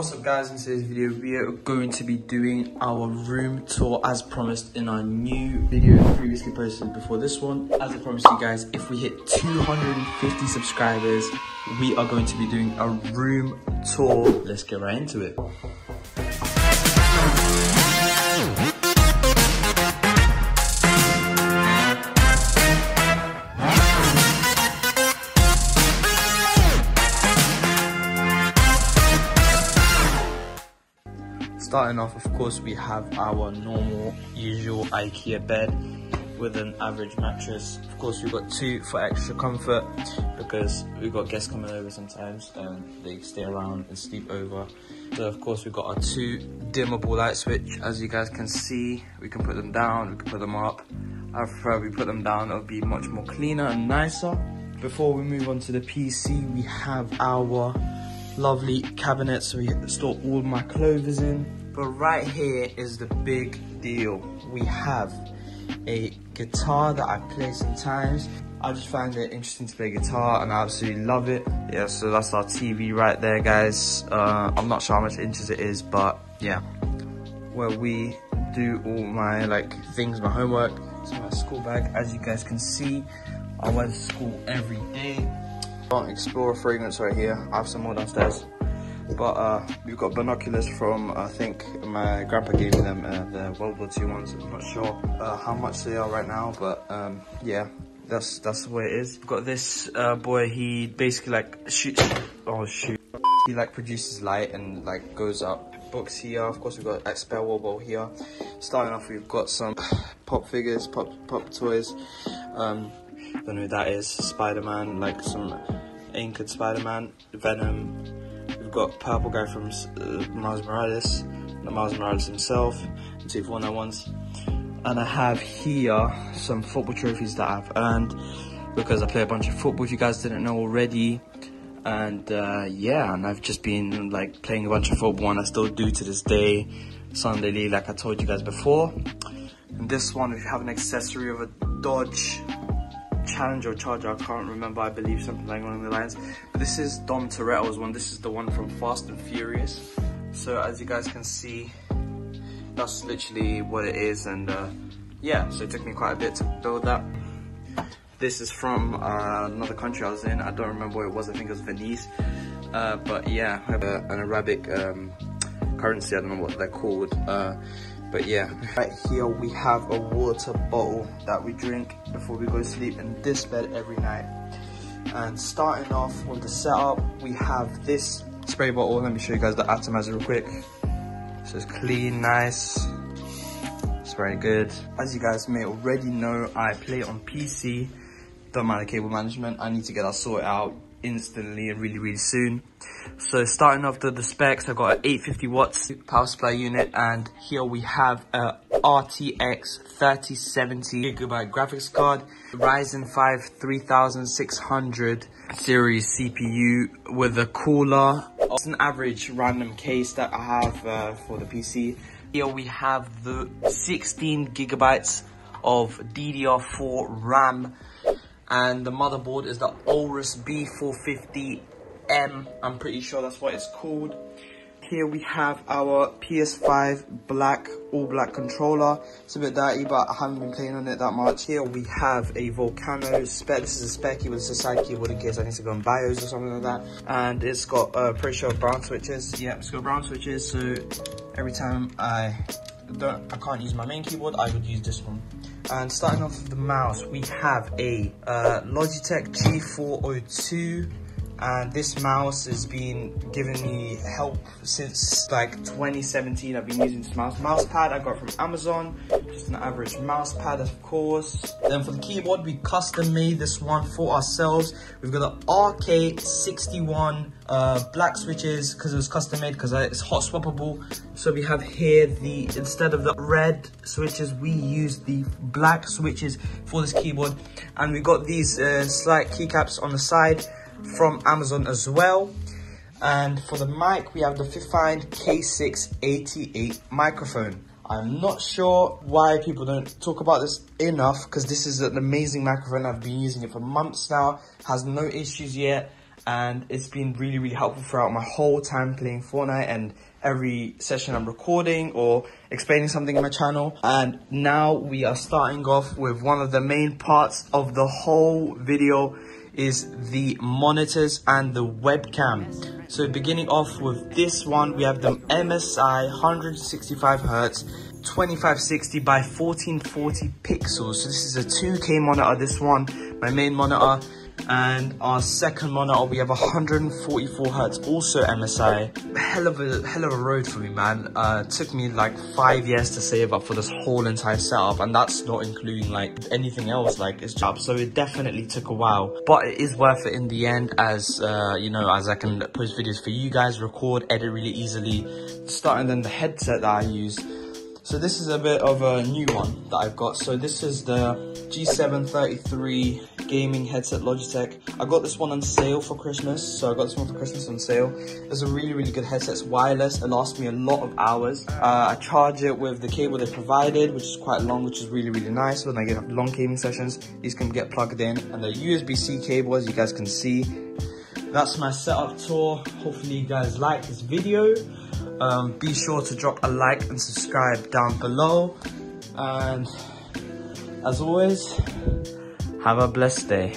What's up guys, in today's video we are going to be doing our room tour as promised in our new video previously posted before this one. As I promised you guys, if we hit 250 subscribers, we are going to be doing a room tour. Let's get right into it. Starting off, of course, we have our normal, usual IKEA bed with an average mattress. Of course, we've got two for extra comfort because we've got guests coming over sometimes and they stay around and sleep over. So, of course, we've got our two dimmable light switch. As you guys can see, we can put them down, we can put them up. I prefer we put them down, it'll be much more cleaner and nicer. Before we move on to the PC, we have our lovely cabinet so we store all my clothes in but right here is the big deal. We have a guitar that I play sometimes. I just find it interesting to play guitar and I absolutely love it. Yeah, so that's our TV right there, guys. Uh, I'm not sure how much inches it is, but yeah. Where we do all my like things, my homework. It's my school bag. As you guys can see, I wear to school every day. Explorer fragrance right here. I have some more downstairs. But uh, we've got binoculars from, I think my grandpa gave me them, uh, the World War II ones. I'm not sure uh, how much they are right now, but um, yeah, that's that's the way it is. We've got this uh, boy, he basically like shoots, oh shoot. He like produces light and like goes up. Books here, of course we've got Expel Wobble here. Starting off, we've got some pop figures, pop pop toys. Um, don't know who that is. Spider-Man, like some anchored Spider-Man, Venom, We've got Purple Guy from uh, Miles Morales, not Miles Morales himself, and two nine ones. And I have here some football trophies that I've earned because I play a bunch of football if you guys didn't know already. And uh, yeah, and I've just been like playing a bunch of football and I still do to this day. Sunday League, like I told you guys before. And this one, we have an accessory of a Dodge Challenger or Charger, I can't remember, I believe something like along the lines. But this is Dom Toretto's one, this is the one from Fast and Furious. So as you guys can see, that's literally what it is and uh, yeah, so it took me quite a bit to build that. This is from uh, another country I was in, I don't remember where it was, I think it was Venice. Uh, but yeah, I have a, an Arabic um, currency, I don't know what they're called. But yeah, right here we have a water bottle that we drink before we go to sleep in this bed every night. And starting off with the setup, we have this spray bottle. Let me show you guys the atomizer real quick. So it's clean, nice. It's very good. As you guys may already know, I play on PC. Don't mind the cable management. I need to get that sorted out instantly and really, really soon. So starting off the, the specs, I've got an 850 watts power supply unit and here we have a RTX 3070 gigabyte graphics card, Ryzen 5 3600 series CPU with a cooler. It's an average random case that I have uh, for the PC. Here we have the 16 gigabytes of DDR4 RAM and the motherboard is the Aorus B450M. I'm pretty sure that's what it's called. Here we have our PS5 black, all black controller. It's a bit dirty, but I haven't been playing on it that much. Here we have a Volcano spec. This is a spec it's a side keyboard in case I need to go on BIOS or something like that. And it's got, uh, pretty sure brown switches. Yeah, it's got brown switches, so every time I don't, I can't use my main keyboard, I would use this one. And starting off with the mouse, we have a uh, Logitech G402 and this mouse has been giving me help since like 2017 i've been using this mouse. Mouse pad i got from amazon just an average mouse pad of course. Then for the keyboard we custom made this one for ourselves. We've got the rk61 uh, black switches because it was custom made because it's hot swappable. So we have here the instead of the red switches we use the black switches for this keyboard. And we got these uh, slight keycaps on the side from Amazon as well. And for the mic, we have the Fifine K688 microphone. I'm not sure why people don't talk about this enough because this is an amazing microphone. I've been using it for months now, has no issues yet. and it's been really, really helpful throughout my whole time playing Fortnite and every session I'm recording or explaining something in my channel. And now we are starting off with one of the main parts of the whole video is the monitors and the webcam. So beginning off with this one, we have the MSI 165 Hertz 2560 by 1440 pixels. So this is a 2K monitor, this one, my main monitor. And our second monitor, we have 144 hertz, also MSI. Hell of a hell of a road for me, man. Uh, took me like five years to save up for this whole entire setup, and that's not including like anything else like it's job. So it definitely took a while, but it is worth it in the end, as uh, you know, as I can post videos for you guys, record, edit really easily. Starting then the headset that I use so this is a bit of a new one that I've got. So this is the G733 gaming headset Logitech. I got this one on sale for Christmas. So I got this one for Christmas on sale. It's a really, really good headset. It's wireless. It lasts me a lot of hours. Uh, I charge it with the cable they provided, which is quite long, which is really, really nice. When I get long gaming sessions, these can get plugged in. And the USB-C cable, as you guys can see. That's my setup tour. Hopefully you guys like this video. Um, be sure to drop a like and subscribe down below. And as always, have a blessed day.